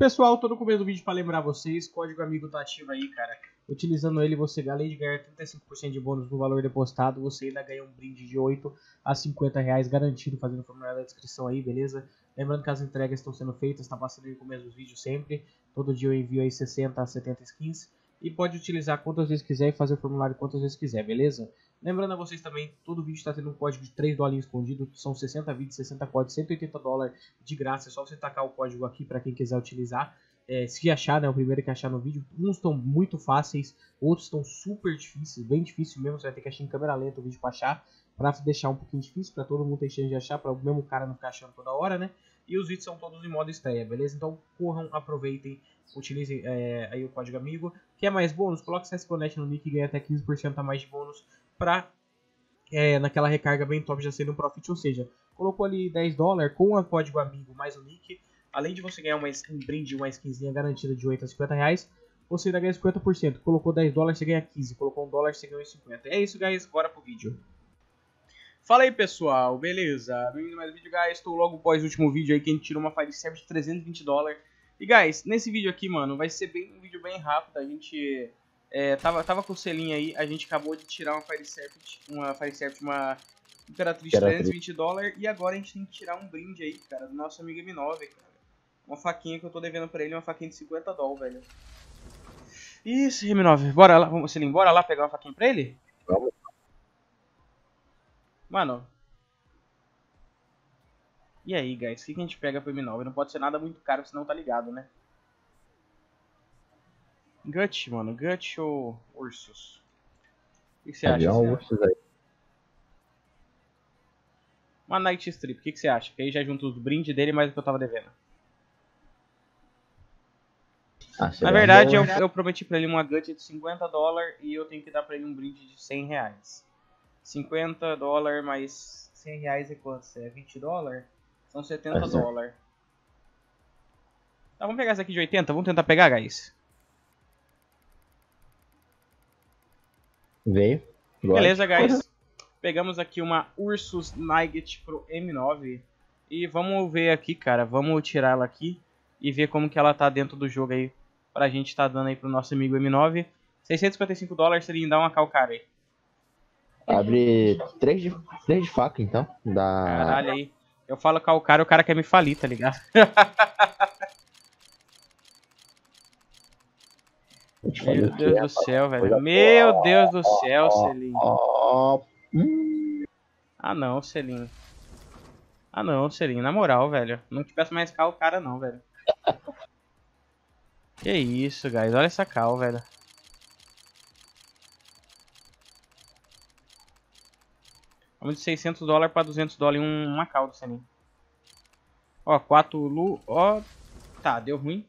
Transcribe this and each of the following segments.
Pessoal, tô no começo do vídeo para lembrar vocês, código amigo tá ativo aí, cara. Utilizando ele, você além de ganhar 35% de bônus no valor depositado, você ainda ganha um brinde de 8 a 50 reais garantido fazendo o formulário da descrição aí, beleza? Lembrando que as entregas estão sendo feitas, tá passando aí no começo dos vídeos sempre. Todo dia eu envio aí 60 a 70 skins. E pode utilizar quantas vezes quiser e fazer o formulário quantas vezes quiser, beleza? Lembrando a vocês também, todo vídeo está tendo um código de 3 dólares escondido, são 60 vídeos, 60 códigos, 180 dólares de graça, é só você tacar o código aqui para quem quiser utilizar. É, se achar, né, o primeiro que achar no vídeo, uns estão muito fáceis, outros estão super difíceis, bem difícil mesmo, você vai ter que achar em câmera lenta o vídeo para achar, para deixar um pouquinho difícil, para todo mundo ter chance de achar, para o mesmo cara não ficar achando toda hora, né? E os vídeos são todos em modo estreia, beleza? Então corram, aproveitem, utilizem é, aí o código amigo. Quer mais bônus? Coloque CSGONET no nick e ganha até 15% a mais de bônus pra é, naquela recarga bem top já sendo um profit. Ou seja, colocou ali 10 dólares com o código amigo mais o nick. Além de você ganhar uma skin, brinde, uma skinzinha garantida de 8 a 50 reais, você ainda ganha 50%. Colocou 10 dólares, você ganha 15. Colocou 1 dólar, você ganha 50. É isso, guys. Bora pro vídeo. Fala aí pessoal, beleza? Bem-vindo a mais um vídeo, guys. Estou logo após o último vídeo aí que a gente tirou uma Fire Service de 320 dólares. E guys, nesse vídeo aqui, mano, vai ser bem, um bem rápido. A gente é, tava, tava com o selinho aí, a gente acabou de tirar uma Fire Serpent, uma Fire Serpent, uma Imperatriz de 320 dólares. E agora a gente tem que tirar um brinde aí, cara, do nosso amigo M9, cara. Uma faquinha que eu tô devendo pra ele, uma faquinha de 50 dólares, velho. Isso, M9, bora lá, vamos, Selinho, bora lá pegar uma faquinha pra ele? Vamos. Mano. E aí, guys? O que a gente pega pro M9? Não pode ser nada muito caro, senão tá ligado, né? Gut, mano. Gut ou Ursus? O que você acha? Avião, Ursus aí. Uma Night Strip. O que você acha? Que aí já junta os brindes dele mais o que eu tava devendo. Ah, Na verdade, eu, eu prometi pra ele uma Gut de 50 dólares e eu tenho que dar pra ele um brinde de 100 reais. 50 dólares mais 100 reais é quanto? É 20 dólares? São 70 É, certo. dólares. Tá, vamos pegar essa aqui de 80? Vamos tentar pegar, guys? Veio. Beleza, guys. Pegamos aqui uma Ursus Nugget pro M9. E vamos ver aqui, cara. Vamos tirar ela aqui e ver como que ela tá dentro do jogo aí. Pra gente tá dando aí pro nosso amigo M9. 655 dólares seria dar uma calcara aí. Abre três de, três de faca, então. Da... Caralho aí. Eu falo calcara, o cara quer me falir, tá ligado? Eu te falei Meu que Deus é do céu, velho. Meu Deus do céu, Celinho. Ó, hum, Ah não, Celinho. Ah não, Celinho, na moral, velho. Não te peço mais cal o cara não, velho. Que isso, guys. Olha essa cal, velho. Vamos de 600 dólares pra 200 dólares em um- uma cal do Celinho. Ó, 4 lu... Ó... Tá, deu ruim.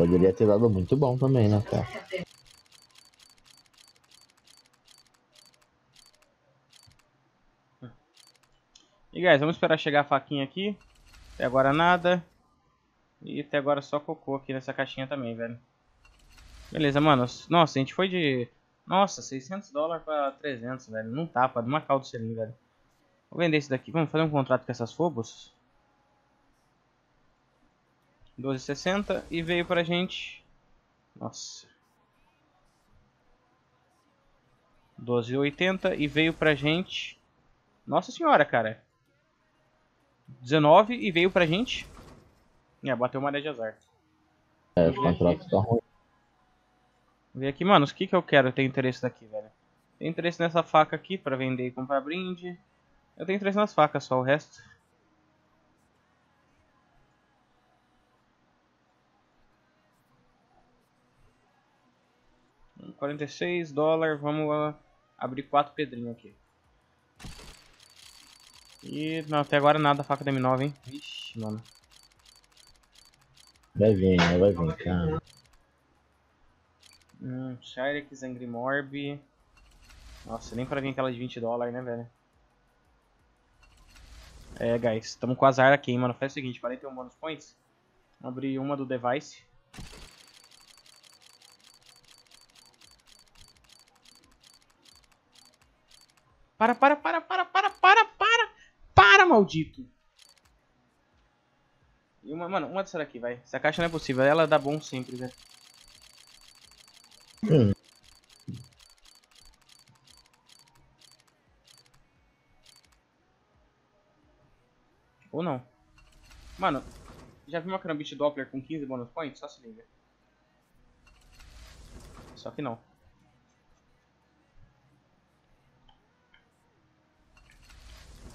Poderia ter dado muito bom também, né, cara? E guys, vamos esperar chegar a faquinha aqui. Até agora nada. E até agora só cocô aqui nessa caixinha também, velho. Beleza, mano. Nossa, a gente foi de... Nossa, 600 dólares pra 300, velho. Não tá, pra uma caldo selinho, velho. Vou vender esse daqui. Vamos fazer um contrato com essas Phobos. 12,60 e veio pra gente... Nossa. 12,80 e veio pra gente... Nossa senhora, cara. 19 e veio pra gente. É, bateu maré de azar. É, os contratos estão ruins. Vê aqui, mano, o que que eu quero? Eu tenho interesse daqui, velho. Tenho interesse nessa faca aqui pra vender e comprar brinde. Eu tenho interesse nas facas só, o resto. 46 dólares, vamos abrir quatro pedrinhos aqui. E não, até agora nada faca da M9, hein? Vixe, mano. Vai vir, né? Vai vir, cara. Hum, Shyrex, Angry Morb. Nossa, nem pra vir aquela de 20 dólares, né, velho? É, guys, tamo com azar aqui, hein, mano. Faz o seguinte, 41 bonus points. Vamos abrir uma do device. Para, para, para, para, para, para, para, para, maldito. E uma, mano, uma dessa daqui, vai. Essa caixa não é possível, ela dá bom sempre, velho. Hum. Ou não. Mano, já viu uma Crambit Doppler com 15 bonus points? Só se liga. Só que não.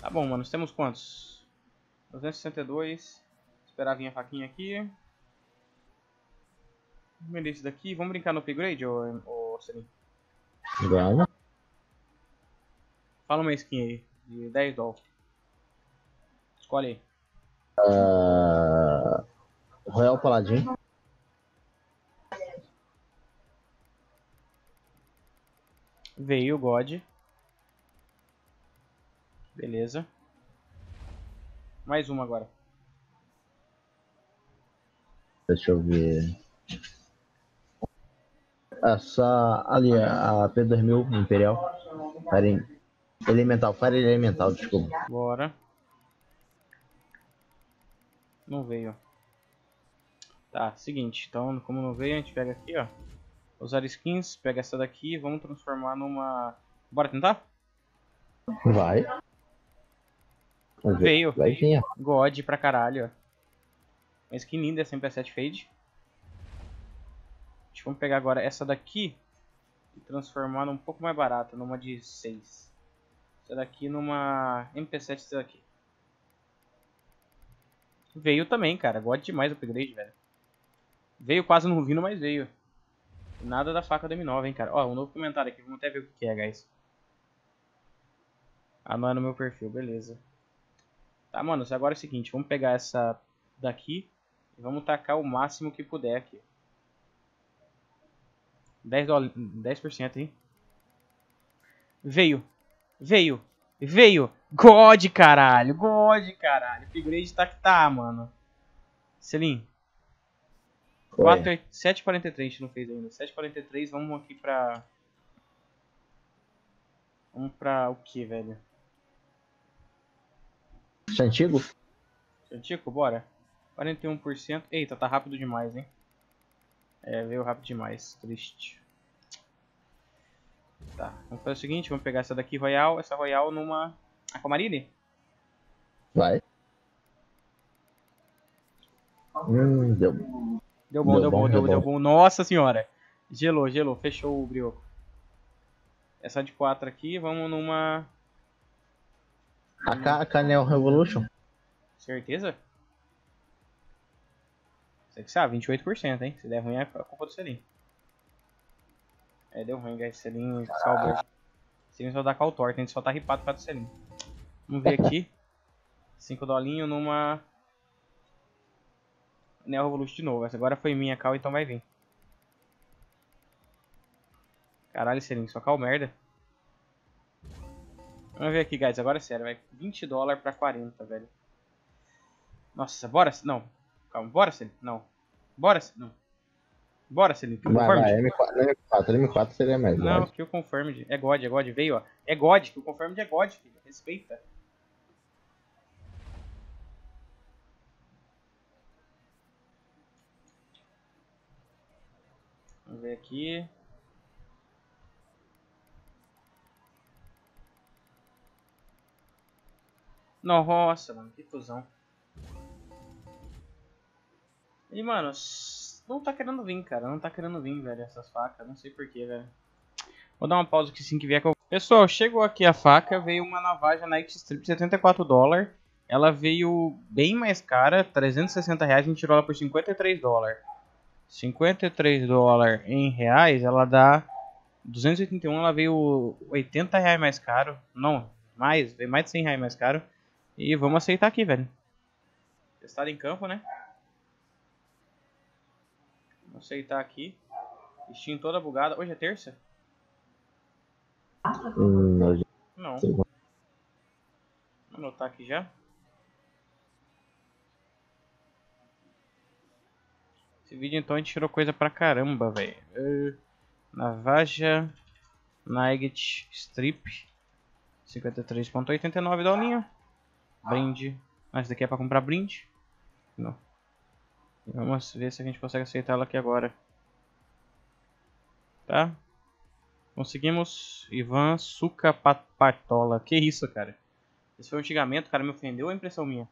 Tá bom, mano. Temos quantos? 262. Esperar vir a faquinha aqui. Vamos esse daqui. Vamos brincar no upgrade, ô, ô Selim? Vamos. Fala uma skin aí. De 10 dólares. Escolhe aí. Uh, Royal Paladin. Veio o God. Beleza. Mais uma agora. Deixa eu ver. Essa ali, a P2000 Imperial. Fire Elemental, Fire Elemental, desculpa. Bora. Não veio. Tá, seguinte. Então, como não veio, a gente pega aqui, ó. Usar skins, pega essa daqui e vamos transformar numa... Bora tentar? Vai. Veio. Vai vir. God pra caralho, ó. Uma skin linda, essa MP7 Fade. Vamos pegar agora essa daqui e transformar num pouco mais barata, numa de 6. Essa daqui numa MP7 essa daqui. Veio também, cara. Gosto demais o upgrade, velho. Veio quase não vindo, mas veio. Nada da faca da M9, hein, cara. Ó, um novo comentário aqui. Vamos até ver o que é, guys. Ah, não é no meu perfil. Beleza. Tá, mano. Agora é o seguinte. Vamos pegar essa daqui e vamos tacar o máximo que puder aqui. 10%, doll... 10% hein? Veio. Veio. Veio. God, caralho. God, caralho. Upgrade tá que tá, mano. Selim. 7,43 a gente não fez ainda. 7,43, vamos aqui pra... Vamos pra o que, velho? Chantigo? Chantico, bora. 41%. Eita, tá rápido demais, hein? É, veio rápido demais. Triste. Tá, vamos fazer o seguinte, vamos pegar essa daqui Royal, essa Royal numa Aquamarine. Vai. Hum, deu. Deu bom, deu, deu bom, deu, deu bom. Nossa senhora. Gelou, gelou, fechou o brioco. Essa de 4 aqui, vamos numa... A Canel Revolution? Certeza? Você que sabe, 28%, hein? Se der ruim é culpa do Selim. É, deu ruim, guys. Selim salvou. Selim só dá cal torta, a gente só tá ripado para do Selim. Vamos ver aqui. 5 dolinho numa... Neo Revolution de novo. Essa agora foi minha cal, então vai vir. Caralho, Selim, só cal merda. Vamos ver aqui, guys. Agora é sério, vai. 20 dólares pra 40, velho. Nossa, bora? Não. Calma, bora, Celine? Não. Bora, não. Bora, Celine. Vai, vai, M4, M4, M4 seria mais. Não, God. que o Confirmed. É God, é God. Veio, ó. É God, que o Confirmed é God, filho. Respeita. Vamos ver aqui. Nossa, mano, que fusão. E, mano, não tá querendo vir, cara. Não tá querendo vir, velho, essas facas. Não sei porquê, velho. Vou dar uma pausa aqui assim que vier que eu... Pessoal, chegou aqui a faca. Veio uma navaja Night Strip 74 dólares. Ela veio bem mais cara, 360 reais. A gente tirou ela por 53 dólares. 53 dólares em reais, ela dá 281. Ela veio 80 reais mais caro. Não, mais, veio mais de 100 reais mais caro. E vamos aceitar aqui, velho. Testado em campo, né? Vou aceitar aqui. Steam toda bugada. Hoje é terça? Hum, não. Vou anotar aqui já. Esse vídeo então a gente tirou coisa pra caramba, velho. Uh, Navaja Nugget Strip 53.89 dolinho. Brinde. Ah, esse daqui é pra comprar brinde. Não. Vamos ver se a gente consegue aceitar ela aqui agora. Tá? Conseguimos Ivan Suca Patola. Que isso, cara? Esse foi um xingamento, o cara me ofendeu ou é impressão minha?